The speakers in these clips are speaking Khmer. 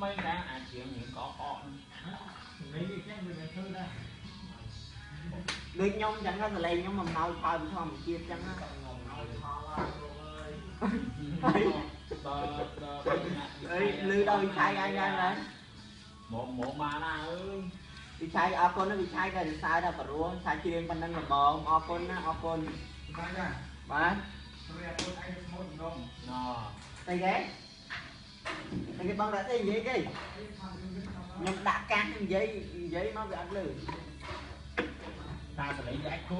mấy đã à chuyện những có con នេះវាចេះវាមិនធ្វើដែរដូចខ្ញុំអញ្ចឹងណាសលេងខ្ញុំមិនមកផលធម្មជាតិអញ្ចឹងណាឲ្យផលឡើងលោកអើយ bờ bờ អើយលឺដល់វិឆ័យអញហើយណា một một mà na ơi វិឆ័យអរគុណណាវិឆ័យក៏សរសើរដល់ព្រោះឆាយជ្រៀងប៉ុណ្ណឹងល្បងអរគុណណាអរគុណបាញ់ណាបាទព្រោះអត់ឯងស្មូតនំ nó ស្អីគេតែ គេបងដាក់ទេនិយាយគេខ្ញុំដាក់កាសនិយាយនិយាយមកវាអត់លឺ ta sẽ lấy cái khu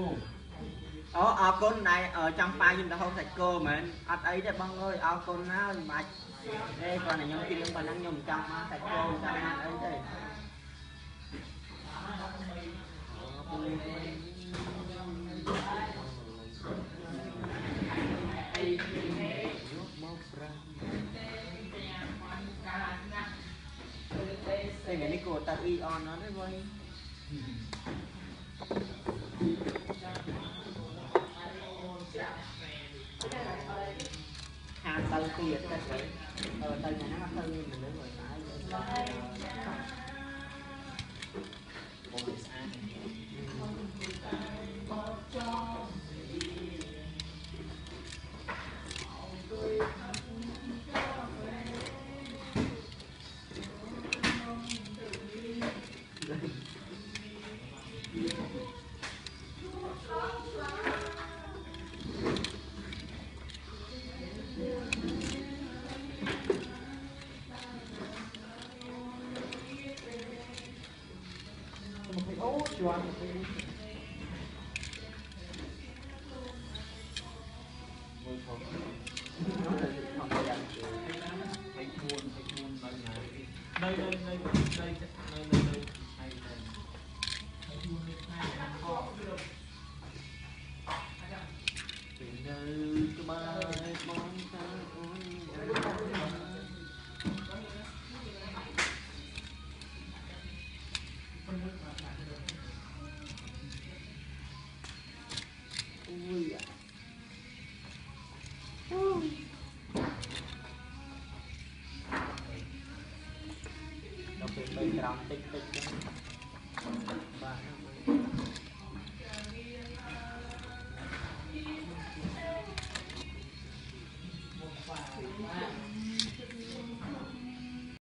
អូអរគុណដែលអឺចង់ប៉ាខ្ញុំទៅហូបសាច់គោមែនអត់អីទេបងអើយអរគុណណាស់មិនបាច់ទេគ្រាន់តែខ្ញុំជ្រៀងប៉ុណ្ណឹងខ្ញុំមិនចង់មកសាច់គោមិនចង់មកអីទេតែនេះគួរតាអ៊ីអនអត់ទេ đây cái nico ta y on nó đấy coi hàng tân kia vực ta sẽ ờ tên này nó mình lấy rồi phải đây đây đây đây. đây ដល់ពេលបីក្រោមតិចតិចចឹងបាទ